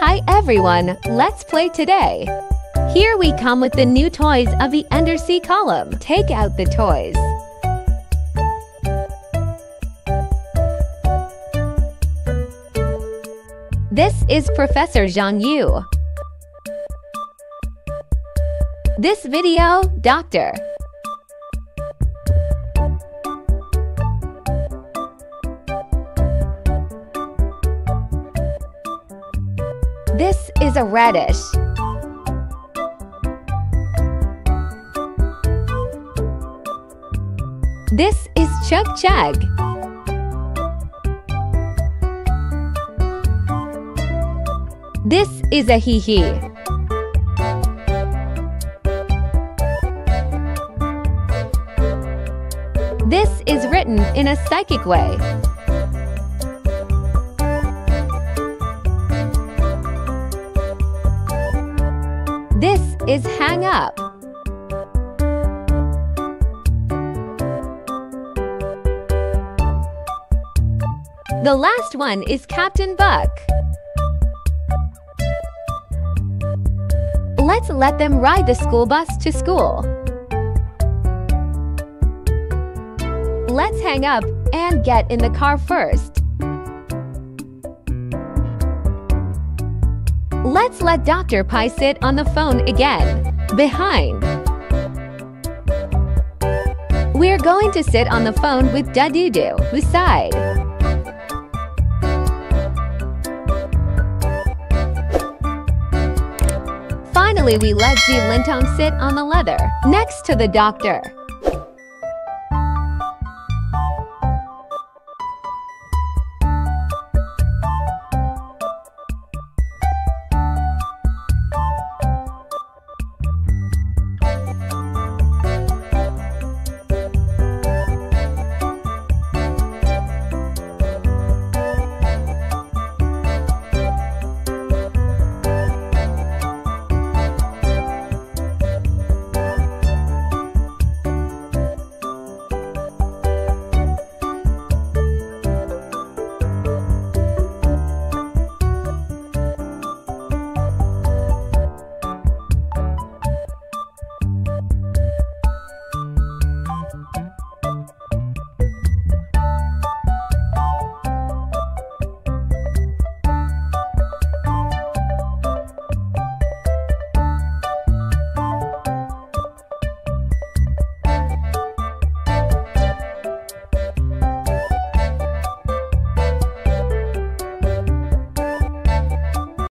Hi everyone, let's play today. Here we come with the new toys of the undersea column. Take out the toys. This is Professor Zhang Yu. This video, Doctor. This is a radish. This is Chug Chug. This is a hee hee. This is written in a psychic way. This is hang up. The last one is Captain Buck. Let's let them ride the school bus to school. Let's hang up and get in the car first. Let's let Dr. Pi sit on the phone again, behind. We're going to sit on the phone with Dadudu, beside. Finally, we let Zi Lintong sit on the leather, next to the doctor.